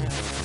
you